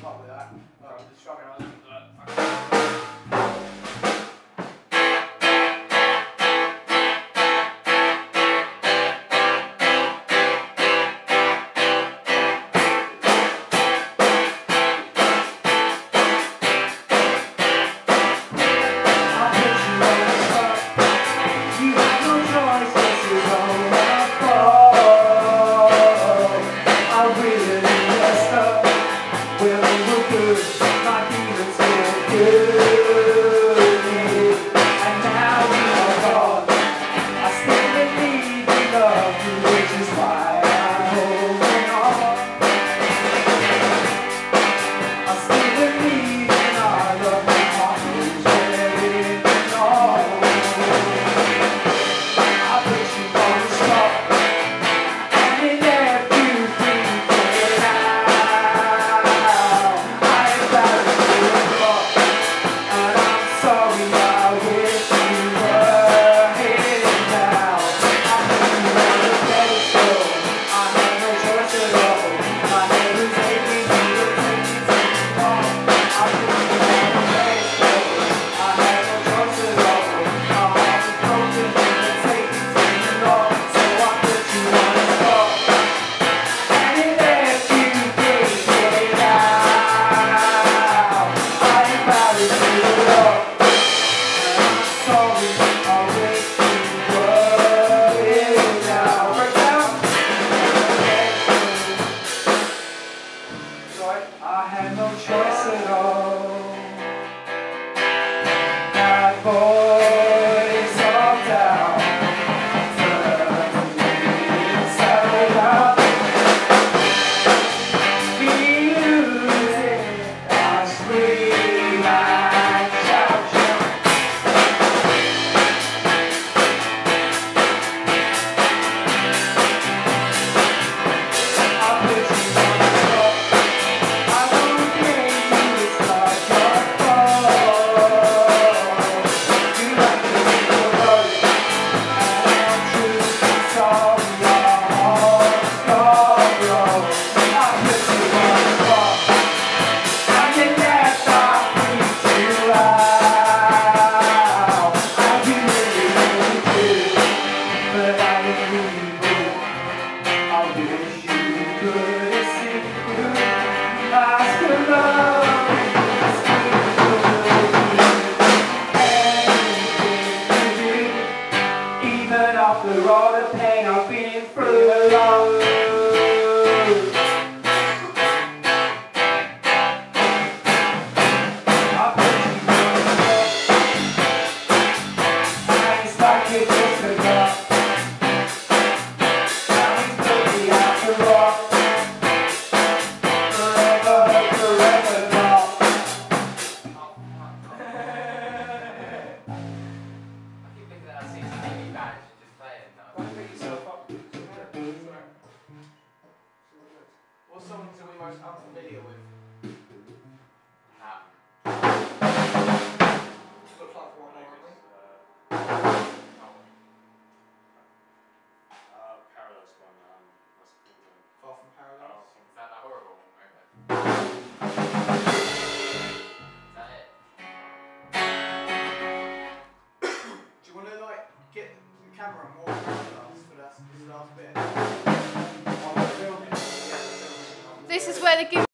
Probably that. Uh, just fucking I had no choice at all. off the road of pain I'm feeling through the lungs. camera more for this last bit. This is where the